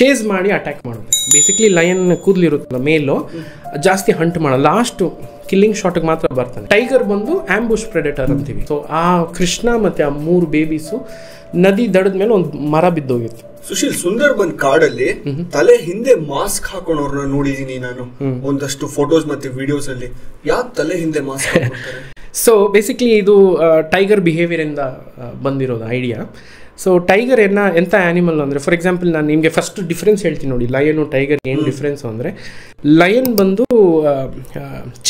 Chase ಮಾಡಿ attack ಮಾಡುತ್ತೆ basically lion ಕೂದಲಿರುತ್ತಲ್ಲ ಮೇಲು ಜಾಸ್ತಿ ಹಂಟ್ ಮಾಡಲ್ಲ ಲಾಸ್ಟ್ ಕಿಲ್ಲಿಂಗ್ ಶಾಟ್ಗೆ ಮಾತ್ರ ಬರ್ತಾನೆ. ಟೈಗರ್ ಬಂದು ಆಂಬುಷ್ ಪ್ರೆಡೆಟರ್ ಅಂತೀವಿ. ಸೊ ಆ ಕೃಷ್ಣ ಮತ್ತೆ ಆ ಮೂರು ಬೇಬೀಸು ನದಿ ದಡದ ಮೇಲೆ ಒಂದು ಮರ ಬಿದ್ದೋಗಿತ್ತು. ಸುಶೀಲ್ ಸುಂದರ್ ಬಂದ್ ಕಾಡಲ್ಲಿ ತಲೆ ಹಿಂದೆ ಮಾಸ್ಕ್ ಹಾಕೊಂಡವ್ರನ್ನ ನೋಡಿದೀನಿ ನಾನು. ಒಂದಷ್ಟು ಫೋಟೋಸ್ ಮತ್ತೆ ವಿಡಿಯೋಸ್ ಅಲ್ಲಿ. ಯಾಕೆ ತಲೆ ಹಿಂದೆ ಮಾಸ್ಕ್ ಸೊ ಬೇಸಿಕ್ಲಿ ಇದು ಟೈಗರ್ ಬಿಹೇವಿಯರಿಂದ ಬಂದಿರೋದು ಐಡಿಯಾ ಸೊ ಟೈಗರ್ ಎನ್ನ ಎಂಥ ಆ್ಯನಿಮಲ್ ಅಂದರೆ ಫಾರ್ ಎಕ್ಸಾಂಪಲ್ ನಾನು ನಿಮಗೆ ಫಸ್ಟ್ ಡಿಫ್ರೆನ್ಸ್ ಹೇಳ್ತೀನಿ ನೋಡಿ ಲಯನು ಟೈಗರ್ ಏನು ಡಿಫ್ರೆನ್ಸ್ ಅಂದರೆ ಲಯನ್ ಬಂದು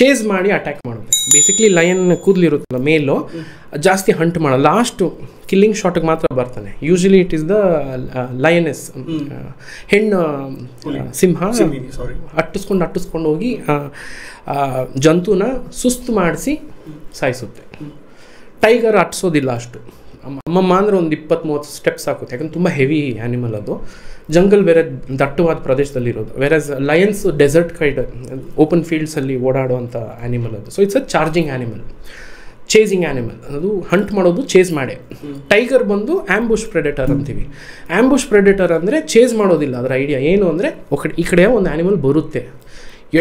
ಚೇಸ್ ಮಾಡಿ ಅಟ್ಯಾಕ್ ಮಾಡುತ್ತೆ ಬೇಸಿಕ್ಲಿ ಲಯನ್ ಕೂದಲಿರುತ್ತಲ್ಲ ಮೇಲು ಜಾಸ್ತಿ ಹಂಟ್ ಮಾಡಲ್ಲ ಲಾಸ್ಟು ಕಿಲ್ಲಿಂಗ್ ಶಾಟಿಗೆ ಮಾತ್ರ ಬರ್ತಾನೆ usually it is the lioness ಹೆಣ್ಣು ಸಿಂಹ ಸಾರಿ ಅಟ್ಟಿಸ್ಕೊಂಡು ಅಟ್ಟಿಸ್ಕೊಂಡು ಹೋಗಿ ಜಂತುನ ಸುಸ್ತು ಮಾಡಿಸಿ ಸಾಯಿಸುತ್ತೆ. ಟೈಗರ್ ಅಟ್ಸೋದಿಲ್ಲ ಅಷ್ಟು. ಅಮ್ಮಮ್ಮ ಅಂದರೆ ಒಂದು ಇಪ್ಪತ್ತು ಮೂವತ್ತು ಸ್ಟೆಪ್ಸ್ ಹಾಕುತ್ತೆ ಯಾಕಂದ್ರೆ ತುಂಬ ಹೆವಿ ಆ್ಯನಿಮಲ್ ಅದು. ಜಂಗಲ್ ಬೇರೆ ದಟ್ಟವಾದ ಪ್ರದೇಶದಲ್ಲಿರೋದು. Versus lions desert kind open ಫೀಲ್ಡ್ಸಲ್ಲಿ ಓಡಾಡುವಂಥ ಆ್ಯನಿಮಲ್ ಅದು. So it's a charging animal chasing animal ಅದು ಹಂಟ್ ಮಾಡೋದು ಚೇಸ್ ಮಾಡೇ. ಟೈಗರ್ ಬಂದು ಆಂಬುಷ್ ಪ್ರೆಡೆಟರ್ ಅಂತೀವಿ. ಆಂಬುಷ್ ಪ್ರೆಡೆಟರ್ ಅಂದರೆ ಚೇಸ್ ಮಾಡೋದಿಲ್ಲ. ಅದರ ಐಡಿಯಾ ಏನು ಅಂದರೆ ಒಕಡೆ ಈ ಕಡೆ ಒಂದು ಆ್ಯನಿಮಲ್ ಬರುತ್ತೆ.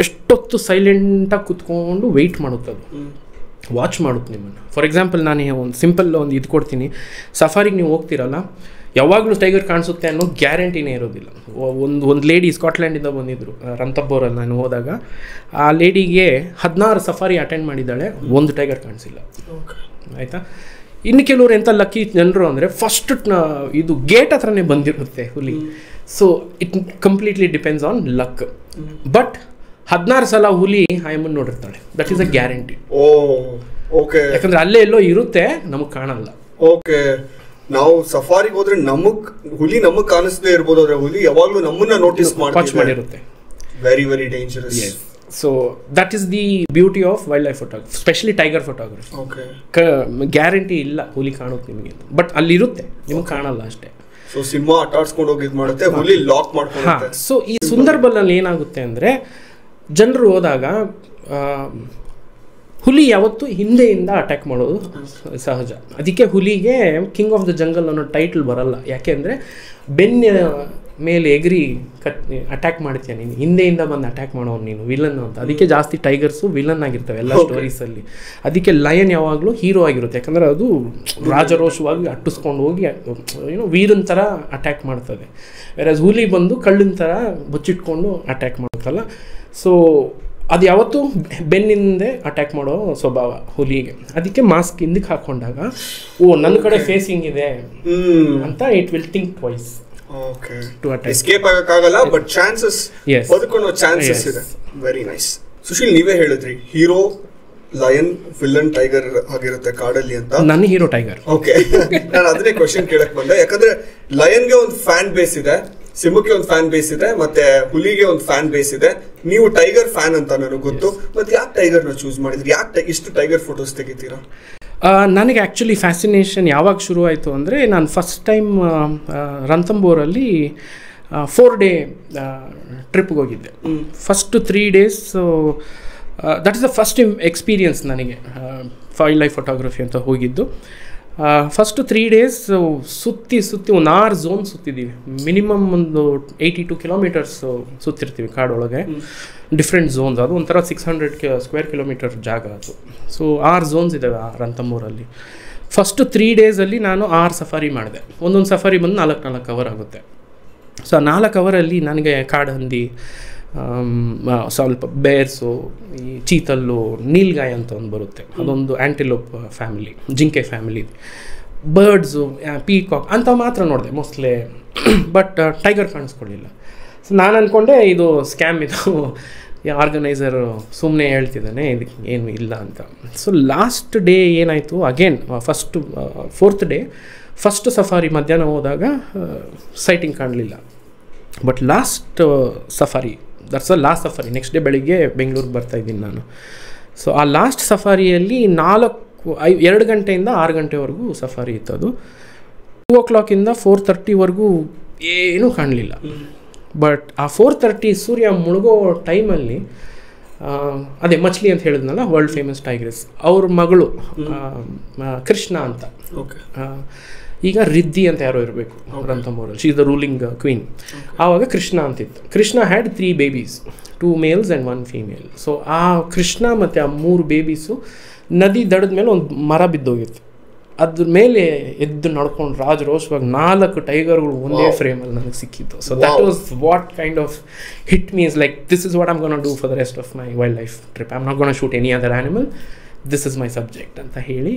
ಎಷ್ಟೊತ್ತು ಸೈಲೆಂಟಾಗಿ ಕುತ್ಕೊಂಡು ವೆಯ್ಟ್ ಮಾಡುತ್ತೆ ಅದು ವಾಚ್ ಮಾಡುತ್ತೆ ನಿಮ್ಮನ್ನು. ಫಾರ್ ಎಕ್ಸಾಂಪಲ್ ನಾನು ಒಂದು ಸಿಂಪಲ್ ಒಂದು ಇದು ಕೊಡ್ತೀನಿ. ಸಫಾರಿಗೆ ನೀವು ಹೋಗ್ತಿರಲ್ಲ ಯಾವಾಗಲೂ ಟೈಗರ್ ಕಾಣಿಸುತ್ತೆ ಅನ್ನೋ ಗ್ಯಾರಂಟಿನೇ ಇರೋದಿಲ್ಲ. ಒಂದು ಒಂದು ಲೇಡಿ ಸ್ಕಾಟ್ಲ್ಯಾಂಡಿಂದ ಬಂದಿದ್ದರು ರಂತಬ್ಬೋರಲ್ಲಿ ನಾನು ಹೋದಾಗ ಆ ಲೇಡಿಗೆ ಹದಿನಾರು ಸಫಾರಿ ಅಟೆಂಡ್ ಮಾಡಿದ್ದಾಳೆ ಒಂದು ಟೈಗರ್ ಕಾಣಿಸಿಲ್ಲ. ಆಯಿತಾ? ಇನ್ನು ಕೆಲವರು ಎಂಥ ಲಕ್ಕಿ ಜನರು ಅಂದರೆ ಫಸ್ಟ್ ಇದು ಗೇಟ್ ಹತ್ರನೇ ಬಂದಿರುತ್ತೆ ಹುಲಿ. So it completely depends on luck but ಹದಿನಾರು ಸಲ ಹುಲಿ ಆಯಮ್ಮನ್ ನೋಡಿರ್ತಾಳೆ. That is a guarantee oh okay. ಯಾಕಂದ್ರೆ ಅಲ್ಲೇ ಎಲ್ಲೋ ಇರುತ್ತೆ ನಮಗೆ ಕಾಣಲ್ಲ. ಓಕೆ. ನಾವು ಸಫಾರಿಗೆ ಹೋದ್ರೆ ನಮಗ್ ಹುಲಿ ನಮಗ್ ಕಾಣಿಸದೇ ಇರ್ಬೋದು ಆದ್ರೆ ಹುಲಿ ಯಾವಾಗ್ಲೂ ನಮ್ಮನ್ನ notice watch ಮಾಡಿರುತ್ತೆ. Very very dangerous so that is the beauty of wildlife photography specially tiger photography okay guarantee ಇಲ್ಲ ಹುಲಿ ಕಾಣುತ್ತೆ ನಿಮಗೆ ಬಟ್ ಅಲ್ಲಿ ಇರುತ್ತೆ ನಿಮ್ಗೆ ಕಾಣಲ್ಲ ಅಷ್ಟೇ. ಸೊ ಸಿಂಹ ಆಟಾಡ್ಸ್ಕೊಂಡು ಹೋಗಿ ಇದ್ ಮಾಡುತ್ತೆ ಹುಲಿ ಲಾಕ್ ಮಾಡ್ಕೊಂಡು ಸೊ ಈ ಸುಂದರ್ಭದಲ್ಲಿ ಏನಾಗುತ್ತೆ ಅಂದರೆ ಜನರು ಹೋದಾಗ ಹುಲಿ ಯಾವತ್ತೂ ಹಿಂದೆಯಿಂದ ಅಟ್ಯಾಕ್ ಮಾಡೋದು ಸಹಜ. ಅದಕ್ಕೆ ಹುಲಿಗೆ ಕಿಂಗ್ ಆಫ್ ದ ಜಂಗಲ್ ಅನ್ನೋ ಟೈಟಲ್ ಬರಲ್ಲ. ಯಾಕೆಂದರೆ ಬೆನ್ನ ಮೇಲೆ ಎಗ್ರಿ ಕಟ್ ಅಟ್ಯಾಕ್ ಮಾಡ್ತೀಯ ನೀನು. ಹಿಂದೆಯಿಂದ ಬಂದು ಅಟ್ಯಾಕ್ ಮಾಡೋನು ನೀನು ವಿಲನ್ ಅಂತ. ಅದಕ್ಕೆ ಜಾಸ್ತಿ ಟೈಗರ್ಸು ವಿಲನ್ ಆಗಿರ್ತವೆ ಎಲ್ಲ ಸ್ಟೋರೀಸಲ್ಲಿ ಅದಕ್ಕೆ ಲಯನ್ ಯಾವಾಗಲೂ ಹೀರೋ ಆಗಿರುತ್ತೆ. ಯಾಕಂದರೆ ಅದು ರಾಜರೋಷವಾಗಿ ಅಟ್ಟಿಸ್ಕೊಂಡು ಹೋಗಿ ಏನು ವೀರನ್ ಥರ ಅಟ್ಯಾಕ್ ಮಾಡ್ತದೆ. ವೆರಾಜ್ ಹುಲಿ ಬಂದು ಕಳ್ಳನ ಥರ ಬಚ್ಚಿಟ್ಕೊಂಡು ಅಟ್ಯಾಕ್ ಮಾಡುತ್ತಲ್ಲ ಸೊ ಅದು ಯಾವತ್ತೂ ಬೆನ್ನಿಂದೆ ಅಟ್ಯಾಕ್ ಮಾಡೋ ಸ್ವಭಾವ ಹುಲಿಗೆ. ಅದಕ್ಕೆ ಮಾಸ್ಕ್ ಹಿಂದಕ್ಕೆ ಹಾಕೊಂಡಾಗ ಓ ನನ್ನ ಕಡೆ ಫೇಸಿಂಗ್ ಇದೆ ಅಂತ it will think twice okay to attack escape ಆಗಕ್ಕಾಗಲ್ಲ but chances. ಬದುಕೊಳ್ಳೋ ಚಾನ್ಸಸ್ ಇದೆ. ವೆರಿ ನೈಸ್ ಸುಶೀಲ್ ನೀವೇ ಹೇಳಿದ್ರಿ ಹೀರೋ ಲಯನ್ ವಿಲನ್ ಟೈಗರ್ ಆಗಿರುತ್ತೆ ಕಾಡಲ್ಲಿ ಅಂತ. ನನ್ನ ಹೀರೋ ಟೈಗರ್ ಓಕೆ ನಾನು ಅದನ್ನೇ ಕ್ವಶನ್ ಕೇಳಕ್ ಬಂದೆ. ಯಾಕಂದ್ರೆ ಲಯನ್ಗೆ ಒಂದು ಫ್ಯಾನ್ ಬೇಸ್ ಇದೆ. ಸಿಂಹಕ್ಕೆ ಒಂದು ಫ್ಯಾನ್ ಬೇಸ್ ಇದೆ ಮತ್ತೆ ಹುಲಿಗೆ ಒಂದು ಫ್ಯಾನ್ ಬೇಸ್ ಇದೆ. ನೀವು ಟೈಗರ್ ಫ್ಯಾನ್ ಅಂತ ನನಗೆ ಗೊತ್ತು. ಮತ್ತೆ ಯಾಕೆ ಟೈಗರ್ನ ಚೂಸ್ ಮಾಡಿದ್ರಿ? ಯಾಕೆ ಇಷ್ಟು ಟೈಗರ್ ಫೋಟೋಸ್ ತೆಗಿತೀರಾ? ನನಗೆ ಆ್ಯಕ್ಚುಲಿ ಫ್ಯಾಸಿನೇಷನ್ ಯಾವಾಗ ಶುರು ಆಯಿತು ಅಂದರೆ ನಾನು ಫಸ್ಟ್ ಟೈಮ್ ರಂತಂಬೋರಲ್ಲಿ ಫೋರ್ ಡೇ ಟ್ರಿಪ್ಗೆ ಹೋಗಿದ್ದೆ. First three days that is the first experience ನನಗೆ ವೈಲ್ಡ್ ಲೈಫ್ ಫೋಟೋಗ್ರಫಿ ಅಂತ ಹೋಗಿದ್ದು. ಫಸ್ಟು ತ್ರೀ ಡೇಸ್ ಸುತ್ತಿ ಸುತ್ತಿ ಒಂದು ಆರು ಝೋನ್ ಸುತ್ತಿದ್ದೀವಿ. ಮಿನಿಮಮ್ ಒಂದು ಏಯ್ಟಿ ಟು ಕಿಲೋಮೀಟರ್ಸ್ ಸುತ್ತಿರ್ತೀವಿ ಕಾಡೊಳಗೆ. ಡಿಫ್ರೆಂಟ್ ಝೋನ್ಸ್ ಅದು ಒಂಥರ ಸಿಕ್ಸ್ ಹಂಡ್ರೆಡ್ ಸ್ಕ್ವೇರ್ ಕಿಲೋಮೀಟರ್ ಜಾಗ ಅದು. ಸೊ ಆರು ಝೋನ್ಸ್ ಇದ್ದಾವೆ ಆ ರಂಥಂಬೂರಲ್ಲಿ ಫಸ್ಟು ತ್ರೀ ಡೇಸಲ್ಲಿ ನಾನು ಆರು ಸಫಾರಿ ಮಾಡಿದೆ. ಒಂದೊಂದು ಸಫಾರಿ ಬಂದು ನಾಲ್ಕು ನಾಲ್ಕು ಅವರ್ ಆಗುತ್ತೆ. ಸೊ ಆ ನಾಲ್ಕು ಅವರಲ್ಲಿ ನನಗೆ ಕಾಡಹಂದಿ ಆಮ್, ಆ, ಸ್ವಲ್ಪ ಬೇರ್ಸು ಈ ಚೀತಲ್ಲು ನೀಲ್ಗಾಯ ಅಂತ ಒಂದು ಬರುತ್ತೆ. ಅದೊಂದು ಆ್ಯಂಟಿಲೋಪ್ ಫ್ಯಾಮಿಲಿ ಜಿಂಕೆ ಫ್ಯಾಮಿಲಿ ಬರ್ಡ್ಸು ಪೀಕಾಕ್ ಅಂತ ಮಾತ್ರ ನೋಡಿದೆ ಮೋಸ್ಟ್ಲಿ ಬಟ್ ಟೈಗರ್ ಕಾಣಿಸ್ಕೊಳ್ಳಿಲ್ಲ ಸೊ ನಾನು ಅಂದ್ಕೊಂಡೆ ಇದು ಸ್ಕ್ಯಾಮ್ ಇದು. ಆರ್ಗನೈಸರ್ ಸುಮ್ಮನೆ ಹೇಳ್ತಿದ್ದಾನೆ ಇದಕ್ಕೆ ಏನು ಇಲ್ಲ ಅಂತ. ಸೊ ಲಾಸ್ಟ್ ಡೇ ಏನಾಯಿತು? Again first fourth day first safari ಮಧ್ಯಾಹ್ನ ಹೋದಾಗ ಸೈಟಿಂಗ್ ಕಾಣಲಿಲ್ಲ. But last safari that's a last safari next day ಬೆಳಿಗ್ಗೆ ಬೆಂಗಳೂರಿಗೆ ಬರ್ತಾ ಇದ್ದೀನಿ ನಾನು. ಸೊ ಆ ಲಾಸ್ಟ್ ಸಫಾರಿಯಲ್ಲಿ ನಾಲ್ಕು ಐ ಎರಡು ಗಂಟೆಯಿಂದ ಆರು ಗಂಟೆವರೆಗೂ ಸಫಾರಿ ಇತ್ತು ಅದು. ಟೂ ಓ ಕ್ಲಾಕಿಂದ ಫೋರ್ ತರ್ಟಿವರೆಗೂ ಏನೂ ಕಾಣಲಿಲ್ಲ. ಬಟ್ ಆ ಫೋರ್ ತರ್ಟಿ ಸೂರ್ಯ ಮುಳುಗೋ ಟೈಮಲ್ಲಿ ಅದೇ ಮಚ್ಲಿ ಅಂತ ಹೇಳಿದ್ನಲ್ಲ ವರ್ಲ್ಡ್ ಫೇಮಸ್ ಟೈಗ್ರೆಸ್ ಅವ್ರ ಮಗಳು ಕೃಷ್ಣ ಅಂತ. ಓಕೆ ಈಗ ರಿದ್ದಿ ಅಂತ ಯಾರೋ ಇರಬೇಕು ರಂಥಂಬೋರಲ್ಲಿ she is the ruling queen ಆವಾಗ ಕೃಷ್ಣ ಅಂತಿತ್ತು. Krishna had three babies two males and one female so ಆ ಕೃಷ್ಣ ಮತ್ತು ಆ ಮೂರು ಬೇಬೀಸು ನದಿ ದಡದ ಮೇಲೆ ಒಂದು ಮರ ಬಿದ್ದೋಗಿತ್ತು. ಅದ್ರ ಮೇಲೆ ಎದ್ದು ನಡ್ಕೊಂಡು ರಾಜ್ ರೋಷವಾಗಿ ನಾಲ್ಕು ಟೈಗರ್ಗಳು ಒಂದೇ. ಫ್ರೇಮಲ್ಲಿ ನನಗೆ ಸಿಕ್ಕಿತ್ತು so that was what kind of hit means like this is what am gonna do for the rest of my wildlife trip I'm not gonna shoot any other animal this is my subject ಅಂತ ಹೇಳಿ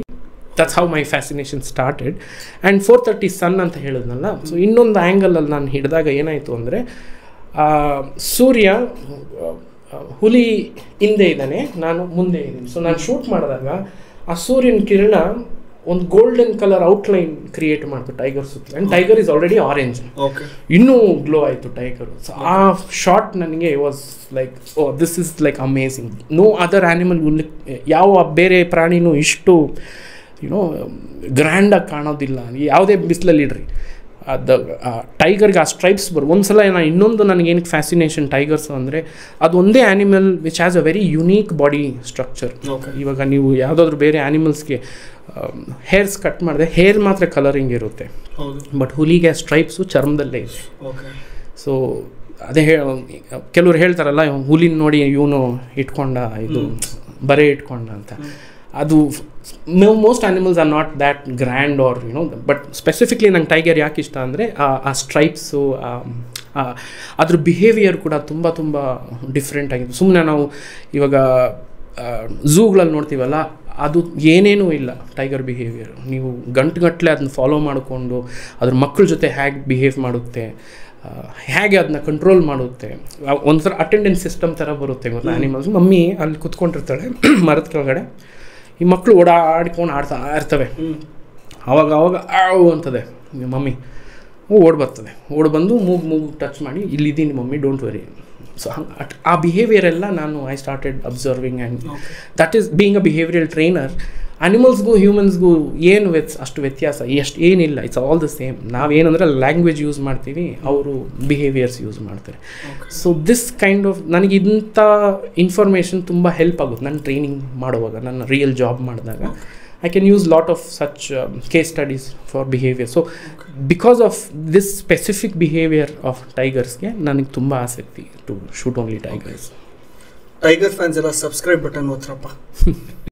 that's how my fascination started and four thirty sun ಅಂತ ಹೇಳಿದ್ನಲ್ಲ so ಇನ್ನೊಂದು ಆ್ಯಂಗಲಲ್ಲಿ ನಾನು ಹಿಡಿದಾಗ ಏನಾಯಿತು ಅಂದರೆ ಸೂರ್ಯ ಹುಲಿ ಹಿಂದೆ ಇದ್ದಾನೆ ನಾನು ಮುಂದೆ ಇದ್ದೀನಿ. ಸೊ ನಾನು ಶೂಟ್ ಮಾಡಿದಾಗ ಆ ಸೂರ್ಯನ ಕಿರಣ ಒಂದು ಗೋಲ್ಡನ್ ಕಲರ್ ಔಟ್ಲೈನ್ ಕ್ರಿಯೇಟ್ ಮಾಡ್ತು ಟೈಗರ್ ಸುತ್ತ and tiger is already orange ಇನ್ನೂ ಗ್ಲೋ ಆಯಿತು ಟೈಗರ್ ಸೊ ಆ ಶಾರ್ಟ್ ನನಗೆ was like oh this is like amazing no other animal ಯಾವ ಬೇರೆ ಪ್ರಾಣಿನೂ ಇಷ್ಟು ಯುನೋ ಗ್ರ್ಯಾಂಡಾಗಿ ಕಾಣೋದಿಲ್ಲ. ಯಾವುದೇ ಬಿಸಿಲಲ್ಲಿ ಇಡ್ರಿ. ಅದು ಟೈಗರ್ಗೆ ಆ ಸ್ಟ್ರೈಪ್ಸ್ ಬರು ಒಂದು ಸಲ ನಾನು ಇನ್ನೊಂದು ನನಗೇನು ಫ್ಯಾಸಿನೇಷನ್ ಟೈಗರ್ಸ್ ಅಂದರೆ ಅದು ಒಂದೇ animal which has a very unique body structure ಇವಾಗ ನೀವು ಯಾವುದಾದ್ರೂ ಬೇರೆ ಆ್ಯನಿಮಲ್ಸ್ಗೆ ಹೇರ್ಸ್ ಕಟ್ ಮಾಡಿದೆ ಹೇರ್ ಮಾತ್ರ ಕಲರಿಂಗ್ ಇರುತ್ತೆ. ಬಟ್ ಹುಲಿಗೆ ಸ್ಟ್ರೈಪ್ಸು ಚರ್ಮದಲ್ಲೇ ಇದೆ. ಸೊ ಅದೇ ಹೇಳ ಕೆಲವ್ರು ಹೇಳ್ತಾರಲ್ಲ ಹುಲಿನ ನೋಡಿ ಇವನು ಇಟ್ಕೊಂಡ ಇದು ಬರೆ ಇಟ್ಕೊಂಡ ಅಂತ. ಅದು most animals are not that grand are you know but specifically ನಂಗೆ ಟೈಗರ್ ಯಾಕೆ ಇಷ್ಟ ಅಂದರೆ ಆ ಸ್ಟ್ರೈಪ್ಸು ಅದ್ರ ಬಿಹೇವಿಯರ್ ಕೂಡ ತುಂಬ ತುಂಬ ಡಿಫ್ರೆಂಟ್ ಆಗಿದೆ ಸುಮ್ಮನೆ ನಾವು ಇವಾಗ ಝೂಗಳಲ್ಲಿ ನೋಡ್ತೀವಲ್ಲ ಅದು ಏನೇನೂ ಇಲ್ಲ ಟೈಗರ್ ಬಿಹೇವಿಯರ್ ನೀವು ಗಂಟುಗಟ್ಟಲೆ ಅದನ್ನ ಫಾಲೋ ಮಾಡಿಕೊಂಡು ಅದ್ರ ಮಕ್ಕಳ ಜೊತೆ ಹೇಗೆ ಬಿಹೇವ್ ಮಾಡುತ್ತೆ ಹೇಗೆ ಅದನ್ನ ಕಂಟ್ರೋಲ್ ಮಾಡುತ್ತೆ ಒಂಥರ ಅಟೆಂಡೆನ್ಸ್ ಸಿಸ್ಟಮ್ ಥರ ಬರುತ್ತೆ ಗೊತ್ತಾ ಆ್ಯನಿಮಲ್ಸ್ ಮಮ್ಮಿ ಅಲ್ಲಿ ಕುತ್ಕೊಂಡಿರ್ತಾಳೆ ಮರದ ಕೆಳಗಡೆ. ಈ ಮಕ್ಕಳು ಓಡಾಡ್ಕೊಂಡು ಆಡ್ತಾ ಇರ್ತವೆ. ಆವಾಗ ಆವಾಗ ಆವು ಅಂತದೆ. ನಿಮ್ಮ ಮಮ್ಮಿ ಓಡ್ ಬರ್ತದೆ. ಓಡ್ ಬಂದು ಮೂಗ್ ಮೂಗ್ ಟಚ್ ಮಾಡಿ ಇಲ್ಲಿದ್ದೀನಿ ಮಮ್ಮಿ ಡೋಂಟ್ ವರಿ ಸೊ ಹಂಗೆ ಆ ಬಿಹೇವಿಯರ್ ಎಲ್ಲ ನಾನು I started observing and that is being a behaviour trainer ಅನಿಮಲ್ಸ್ಗೂ ಹ್ಯೂಮನ್ಸ್ಗೂ ಏನು ವ್ಯತ್ ಅಷ್ಟು ವ್ಯತ್ಯಾಸ? ಎಷ್ಟು ಏನಿಲ್ಲ. ಇಟ್ಸ್ ಆಲ್ ದ ಸೇಮ್ ನಾವೇನಂದ್ರೆ ಲ್ಯಾಂಗ್ವೇಜ್ ಯೂಸ್ ಮಾಡ್ತೀವಿ ಅವರು ಬಿಹೇವಿಯರ್ಸ್ ಯೂಸ್ ಮಾಡ್ತಾರೆ. ಸೊ ದಿಸ್ ಕೈಂಡ್ ಆಫ್ ನನಗೆ ಇಂಥ ಇನ್ಫಾರ್ಮೇಷನ್ ತುಂಬ ಹೆಲ್ಪ್ ಆಗುತ್ತೆ. ನನ್ನ ಟ್ರೈನಿಂಗ್ ಮಾಡುವಾಗ ನನ್ನ ರಿಯಲ್ ಜಾಬ್ ಮಾಡಿದಾಗ. I can use lot of such case studies for behaviour so because of this specific behaviour of ಟೈಗರ್ಸ್ಗೆ ನನಗೆ ತುಂಬ ಆಸಕ್ತಿ to shoot only tigers tiger fans ಎಲ್ಲ ಸಬ್ಸ್ಕ್ರೈಬ್ ಬಟನ್ ಒತ್ತರಪ್ಪ.